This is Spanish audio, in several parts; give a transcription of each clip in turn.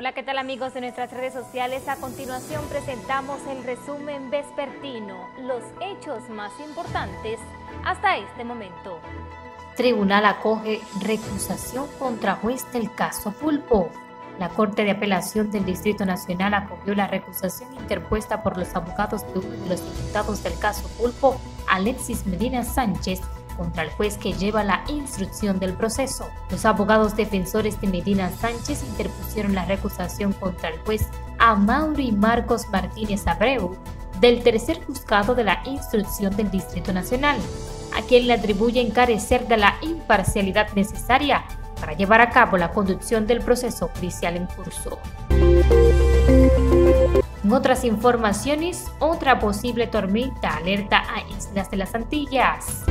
Hola, ¿qué tal amigos de nuestras redes sociales? A continuación presentamos el resumen vespertino, los hechos más importantes hasta este momento. Tribunal acoge recusación contra juez del caso Pulpo. La Corte de Apelación del Distrito Nacional acogió la recusación interpuesta por los abogados de uno de los imputados del caso Pulpo, Alexis Medina Sánchez, contra el juez que lleva la instrucción del proceso. Los abogados defensores de Medina Sánchez interpusieron la recusación contra el juez Amaury Marcos Martínez Abreu del tercer juzgado de la instrucción del Distrito Nacional, a quien le atribuyen carecer de la imparcialidad necesaria para llevar a cabo la conducción del proceso judicial en curso. Otras informaciones, otra posible tormenta alerta a Islas de las Antillas.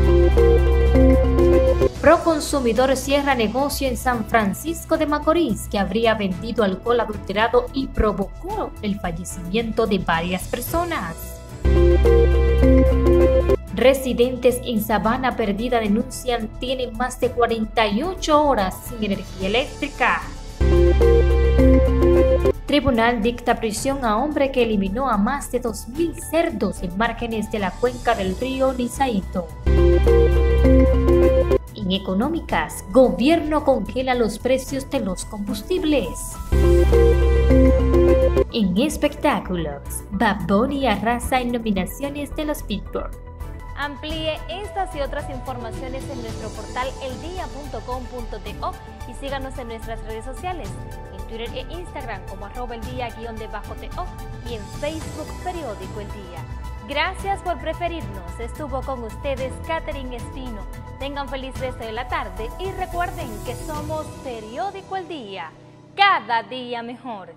Proconsumidor cierra negocio en San Francisco de Macorís que habría vendido alcohol adulterado y provocó el fallecimiento de varias personas. Residentes en Sabana Perdida denuncian tienen más de 48 horas sin energía eléctrica. Tribunal dicta prisión a hombre que eliminó a más de 2.000 cerdos en márgenes de la cuenca del río Nizaito. En económicas, gobierno congela los precios de los combustibles. En espectáculos, Baboni arrasa en nominaciones de los Pittsburgh. Amplíe estas y otras informaciones en nuestro portal eldia.com.do y síganos en nuestras redes sociales. Twitter e Instagram como arroba el día guion de bajo TO y en Facebook Periódico El Día. Gracias por preferirnos. Estuvo con ustedes Catherine Espino. Tengan feliz resto de la tarde y recuerden que somos Periódico El Día. Cada día mejor.